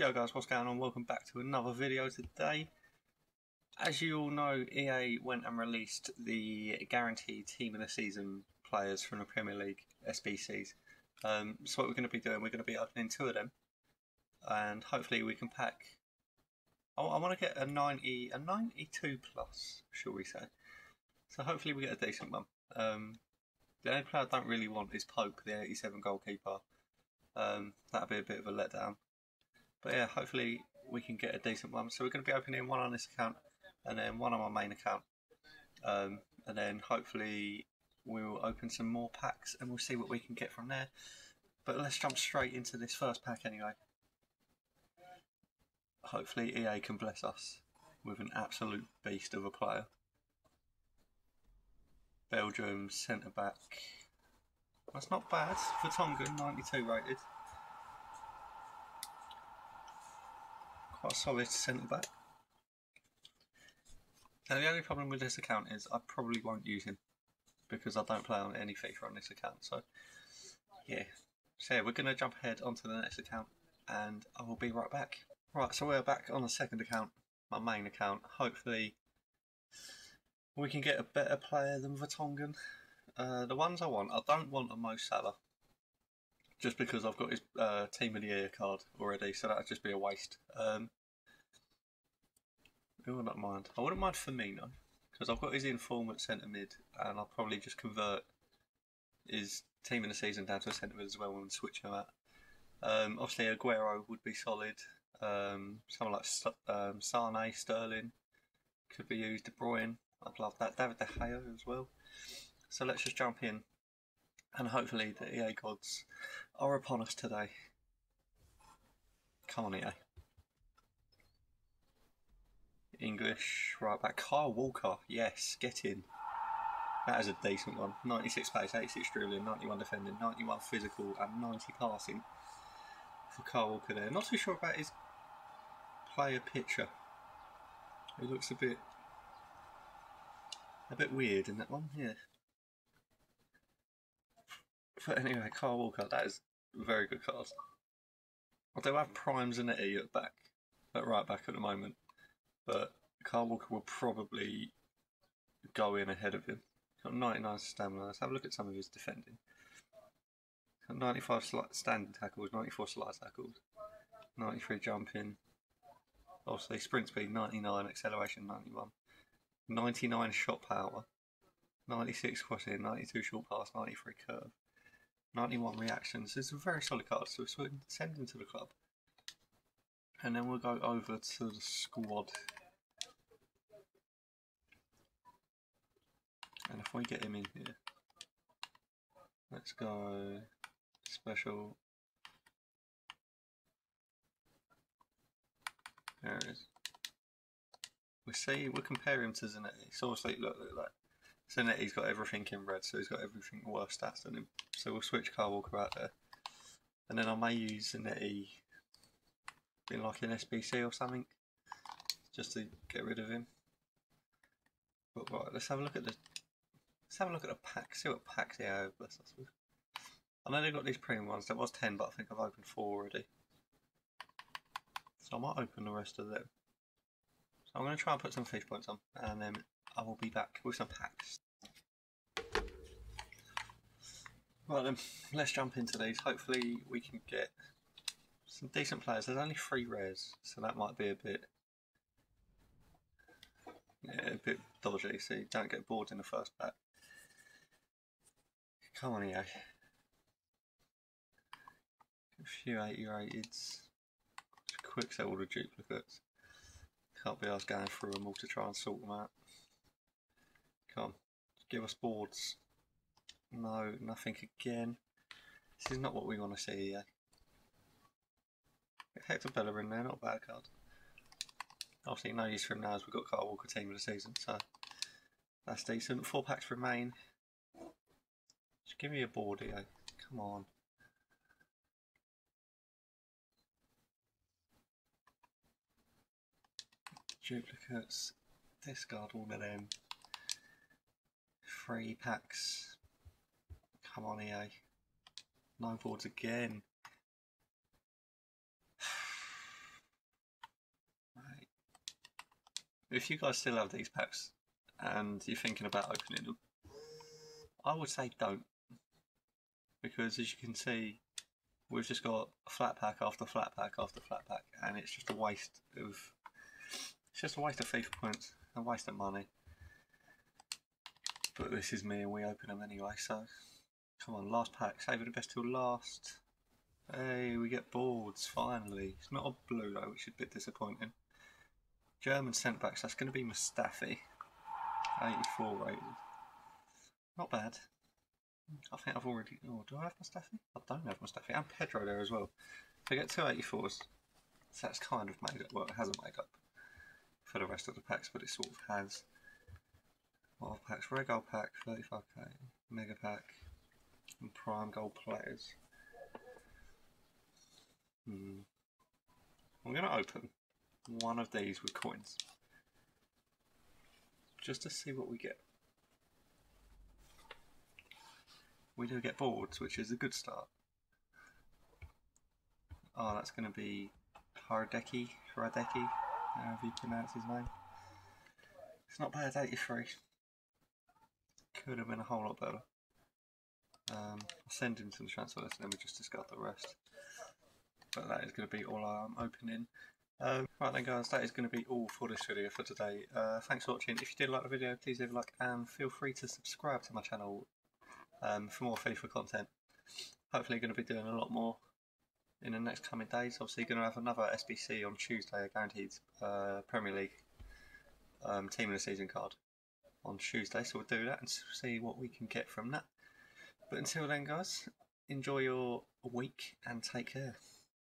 Yo guys, what's going on? Welcome back to another video today. As you all know, EA went and released the guaranteed team of the season players from the Premier League SBCs. Um, so what we're going to be doing, we're going to be opening two of them, and hopefully we can pack. I, I want to get a 90, a 92 plus, shall we say? So hopefully we get a decent one. Um, the only player I don't really want is Pope, the 87 goalkeeper. Um, that'd be a bit of a letdown. But yeah, hopefully we can get a decent one. So we're going to be opening one on this account and then one on my main account. Um, and then hopefully we'll open some more packs and we'll see what we can get from there. But let's jump straight into this first pack anyway. Hopefully EA can bless us with an absolute beast of a player. Belgium centre back. That's not bad. Vertonghen, 92 rated. Quite a solid centre back. Now the only problem with this account is I probably won't use him because I don't play on any FIFA on this account. So yeah, so yeah, we're to jump ahead onto the next account and I will be right back. Right, so we're back on the second account, my main account. Hopefully we can get a better player than Vertonghen. Uh, the ones I want, I don't want a Mo Salah. Just because I've got his uh, Team of the Year card already, so that would just be a waste. Um, who would not mind? I wouldn't mind Firmino, because I've got his inform at centre mid, and I'll probably just convert his team in the season down to a centre mid as well when switch him out. Um, obviously, Aguero would be solid. Um, someone like um, Sane, Sterling could be used. De Bruyne, I'd love that. David De Gea as well. So let's just jump in, and hopefully the EA gods are upon us today. Come on, EA. English, right back. Kyle Walker, yes, get in. That is a decent one. 96 pace, 86 dribbling, 91 defending, 91 physical, and 90 passing for Kyle Walker there. Not too sure about his player picture. He looks a bit a bit weird in that one, yeah. But anyway, Kyle Walker, that is a very good card. I do have Prime Zanetti at back, at right back at the moment, but Kyle Walker will probably go in ahead of him. Got 99 stamina. Let's have a look at some of his defending. Got 95 standing tackles, 94 slide tackles, 93 jumping. Obviously, sprint speed 99, acceleration 91. 99 shot power, 96 crossing, 92 short pass, 93 curve, 91 reactions. It's a very solid card, so send him to the club. And then we'll go over to the squad. And if we get him in here, let's go special. There it is we see we compare him to Zanetti. So obviously, look, look like Zanetti's got everything in red, so he's got everything worse stats than him. So we'll switch Kyle Walker out there, and then I may use Zanetti in like an SBC or something, just to get rid of him. But right, let's have a look at the let's have a look at the pack. See what packs they have. I know they've got these premium ones. There was ten, but I think I've opened four already. So I might open the rest of them. So I'm going to try and put some FIFA points on, and then I will be back with some packs. Right then, let's jump into these. Hopefully we can get some decent players. There's only three rares, so that might be a bit yeah, a bit dodgy, so you don't get bored in the first pack. Come on, EA. A few 80 rateds. Quick sell all the duplicates. Can't be us going through them all to try and sort them out. Come on, give us boards. No, nothing again. This is not what we want to see here. Hector Bellerin there, not a bad card. Obviously no use for him now as we've got Kyle Walker team of the season, so that's decent. Four packs remain. Give me a ball, Dio. Come on. Duplicates. Discard all of them. Three packs. Come on, EA. Nine boards again. right. If you guys still have these packs and you're thinking about opening them, I would say don't. Because as you can see, we've just got flat pack after flat pack after flat pack, and it's just a waste of. It's just a waste of FIFA points, a waste of money. But this is me, and we open them anyway. So, come on, last pack, saving the best till last. Hey, we get boards finally. It's not a blue though, which is a bit disappointing. German centre backs. That's going to be Mustafi, 84 rated. Not bad. I think I've already. Oh, do I have Mustafi? I don't have Mustafi. And Pedro there as well. So I get two 84s. So that's kind of made up. Well, it hasn't made up for the rest of the packs, but it sort of has. What are packs? Rare Gold Pack, 35k. Mega Pack. And Prime Gold Players. Hmm. I'm going to open one of these with coins. Just to see what we get. We do get boards, which is a good start. Oh, that's going to be Hardeki, Hradeki, however you pronounce his name. It's not bad, 83. Could have been a whole lot better. Um, I'll send him to the transfer list and then we just discard the rest. But that is going to be all I'm opening. Um, right then guys, that is going to be all for this video for today. Uh, thanks for watching. If you did like the video, please leave a like and feel free to subscribe to my channel um, for more FIFA content. Hopefully going to be doing a lot more in the next coming days. Obviously going to have another SBC on Tuesday, a guaranteed uh, Premier League um, team of the season card on Tuesday. So we'll do that and see what we can get from that. But until then guys, enjoy your week and take care.